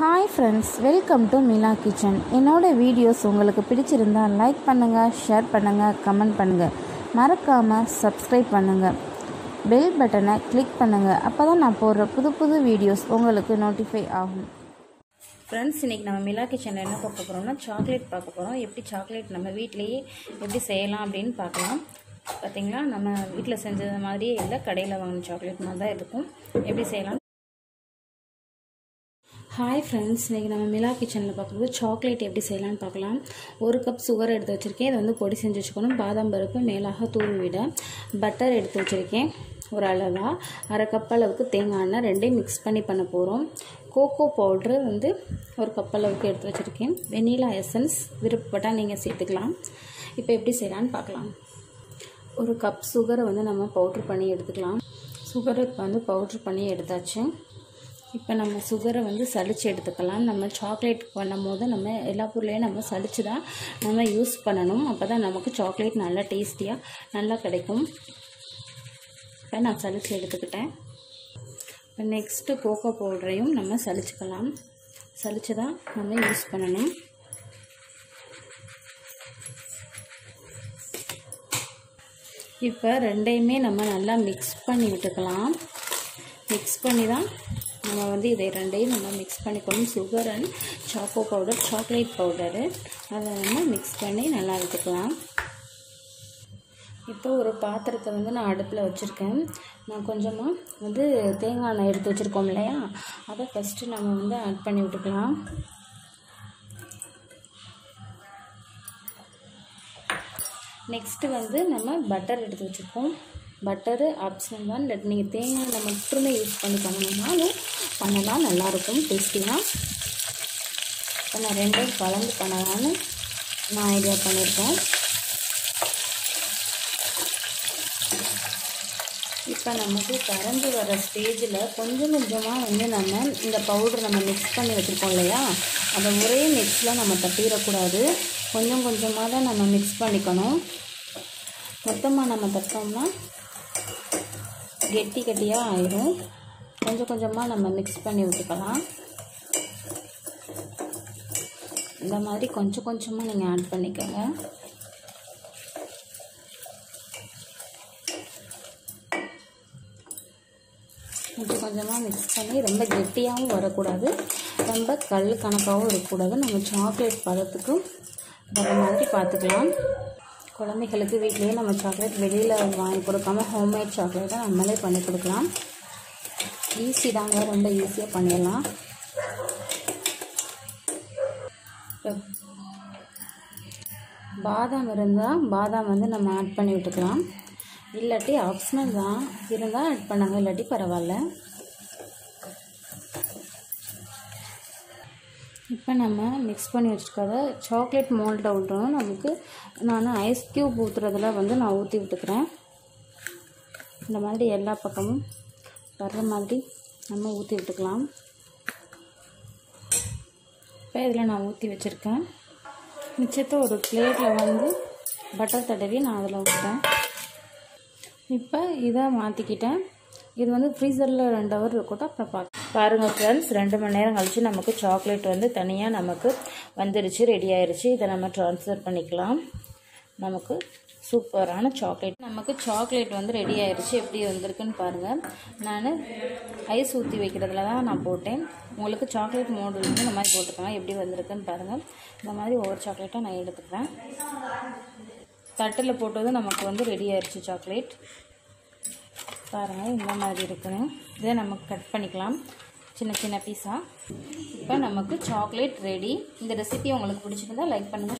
Hi friends welcome to Mila kitchen என்னோடய videos உங்களுக்கு பிடிச்சிருந்தா லைக் பண்ணுங்கள் ஷேர் பண்ணுங்கள் கமெண்ட் பண்ணுங்கள் மறக்காமல் சப்ஸ்கிரைப் பண்ணுங்கள் பெல் பட்டனை கிளிக் பண்ணுங்கள் அப்போ தான் நான் போடுற புது புது வீடியோஸ் உங்களுக்கு நோட்டிஃபை ஆகும். ஃப்ரெண்ட்ஸ் இன்றைக்கி நம்ம மிலா கிச்சனில் என்ன பார்க்க போகிறோம்னா சாக்லேட் பார்க்க போகிறோம் எப்படி சாக்லேட் நம்ம வீட்டிலேயே எப்படி செய்யலாம் அப்படின்னு பார்க்கலாம். பார்த்திங்களா? நம்ம வீட்டில் செஞ்சது மாதிரியே இல்லை. கடையில் வாங்கின சாக்லேட் மாதிரி தான் இருக்கும். எப்படி செய்யலாம்? ஹாய் ஃப்ரெண்ட்ஸ் இன்றைக்கி நம்ம மிலா கிச்சனில் பார்க்கும்போது சாக்லேட் எப்படி செய்யலாம்னு பார்க்கலாம். ஒரு கப் சுகர் எடுத்து வச்சுருக்கேன். இதை வந்து பொடி செஞ்சு வச்சுக்கணும். பாதாம் பருப்பு மேலாக தூவி விட பட்டர் எடுத்து வச்சுருக்கேன். ஒரு அளவாக அரை கப் அளவுக்கு தேங்காய் எண்ணெய் ரெண்டையும் மிக்ஸ் பண்ணி பண்ண போகிறோம் கோகோ பவுட்ரு வந்து ஒரு கப் அளவுக்கு எடுத்து வச்சுருக்கேன். வெனிலா எசன்ஸ் விருப்பப்பட்டால் நீங்கள் சேர்த்துக்கலாம். இப்போ எப்படி செய்யலான்னு பார்க்கலாம். ஒரு கப் சுகரை வந்து நம்ம பவுட்ரு பண்ணி எடுத்துக்கலாம். சுகரை இப்போ வந்து பவுட்ரு பண்ணி எடுத்தாச்சு. இப்போ நம்ம சுகரை வந்து சளிச்சு எடுத்துக்கலாம். நம்ம சாக்லேட் பண்ணும் போது நம்ம எல்லா பொருளையும் நம்ம சளிச்சு தான் நம்ம யூஸ் பண்ணணும். அப்போ தான் நமக்கு சாக்லேட் நல்லா டேஸ்டியாக நல்லா கிடைக்கும். இப்போ நான் சளிச்சு எடுத்துக்கிட்டேன். இப்போ நெக்ஸ்ட்டு கோகோ பவுடரையும் நம்ம சளிச்சுக்கலாம். சளிச்சு தான் நம்ம யூஸ் பண்ணணும். இப்போ ரெண்டையுமே நம்ம நல்லா மிக்ஸ் பண்ணி விட்டுக்கலாம். மிக்ஸ் பண்ணி தான் நம்ம வந்து இதை ரெண்டையும் நம்ம மிக்ஸ் பண்ணிக்கணும். Sugar and choco powder chocolate powder அதை நம்ம மிக்ஸ் பண்ணி நல்லா எடுத்துக்கலாம் இப்போ ஒரு பாத்திரத்தை வந்து நான் அடுப்பில் வச்சுருக்கேன். நான் கொஞ்சமாக வந்து தேங்காய் எண்ணெய் எடுத்து வச்சுருக்கோம் இல்லையா? அதை ஃபஸ்ட்டு நம்ம வந்து ஆட் பண்ணி விட்டுக்கலாம். நெக்ஸ்ட்டு வந்து நம்ம பட்டர் எடுத்து வச்சுருக்கோம். பட்டரு ஆப்ஷன் தான் பட் நீங்கள் தேங்காய் மட்டுமே யூஸ் பண்ணி பண்ணணும்னாலும் பண்ணலாம் நல்லாயிருக்கும் டேஸ்டியாக இப்போ நான் ரெண்டும் கலந்து பண்ணலான்னு நான் ஐடியா பண்ணியிருக்கேன். இப்போ நமக்கு கறந்து வர ஸ்டேஜில் கொஞ்சம் கொஞ்சமாக வந்து நம்ம இந்த பவுடர் நம்ம மிக்ஸ் பண்ணி வச்சுருக்கோம் இல்லையா? அதை ஒரே மிக்ஸில் நம்ம தட்டிடக்கூடாது. கொஞ்சம் கொஞ்சமாக தான் நம்ம மிக்ஸ் பண்ணிக்கணும். மொத்தமாக நம்ம தட்டோம்னா கெட்டி கெட்டியாக ஆயிடும் கொஞ்சம் கொஞ்சமாக நம்ம மிக்ஸ் பண்ணி விட்டுக்கலாம். இந்த மாதிரி கொஞ்சம் கொஞ்சமாக நீங்கள் ஆட் பண்ணிக்கோங்க. கொஞ்சம் கொஞ்சமாக மிக்ஸ் பண்ணி ரொம்ப கெட்டியாகவும் வரக்கூடாது. ரொம்ப கல் கணக்காகவும் இருக்கக்கூடாது. நம்ம சாக்லேட் பதத்துக்கும் வர மாதிரி பார்த்துக்கலாம். குழந்தைகளுக்கு வீட்லேயே நம்ம சாக்லேட் வெளியில் வாங்கி கொடுக்காம ஹோம்மேட் சாக்லேட்டை நம்மளே பண்ணி கொடுக்கலாம். ஈஸி தாங்க ரொம்ப ஈஸியாக பண்ணிடலாம். பாதாம் இருந்தால் பாதாம் வந்து நம்ம ஆட் பண்ணி விட்டுக்கலாம். இல்லாட்டி ஆப்ஷனல் தான். இருந்தால் ஆட் பண்ணாங்க இல்லாட்டி பரவாயில்ல. இப்போ நம்ம மிக்ஸ் பண்ணி வச்சுருக்காத சாக்லேட் மோல்டை விட்டணும் நமக்கு நான் ஐஸ் க்யூப் ஊற்றுறதுல வந்து நான் ஊற்றி விட்டுக்கிறேன். இந்த மாதிரி எல்லா பக்கமும் வர்ற மாதிரி நம்ம ஊற்றி விட்டுக்கலாம். இப்போ இதில் நான் ஊற்றி வச்சுருக்கேன். மிச்சத்தை ஒரு பிளேட்டில் வந்து பட்டர் தடவி நான் அதில் விட்டேன் இப்போ இதை மாற்றிக்கிட்டேன் இது வந்து ஃப்ரீசரில் ரெண்டு ஹவர் இருக்கட்டும் அப்புறம் பார்க்க பாருங்கள் ஃப்ரெண்ட்ஸ் ரெண்டு மணி நேரம் கழித்து நமக்கு சாக்லேட் வந்து தனியாக நமக்கு வந்துருச்சு ரெடி ஆயிடுச்சு இதை நம்ம ட்ரான்ஸ்ஃபர் பண்ணிக்கலாம். நமக்கு சூப்பரான சாக்லேட் நமக்கு சாக்லேட் வந்து ரெடி ஆயிடுச்சு எப்படி வந்திருக்குன்னு பாருங்கள் நான் ஐஸ் ஊற்றி வைக்கிறதுல தான் நான் போட்டேன். உங்களுக்கு சாக்லேட் மோடு வந்து இந்த மாதிரி போட்டுக்கலாம். எப்படி வந்திருக்குன்னு பாருங்கள் இந்த மாதிரி ஒவ்வொரு சாக்லேட்டாக நான் எடுத்துக்கிறேன். தட்டில் போட்டது நமக்கு வந்து ரெடி ஆயிடுச்சு சாக்லேட் பாருங்கள் இந்த மாதிரி இருக்குன்னு. இதை நமக்கு கட் பண்ணிக்கலாம். சின்ன சின்ன பீஸாக இப்போ நமக்கு சாக்லேட் ரெடி இந்த ரெசிபி உங்களுக்கு பிடிச்சிருந்தா லைக் பண்ணுங்கள்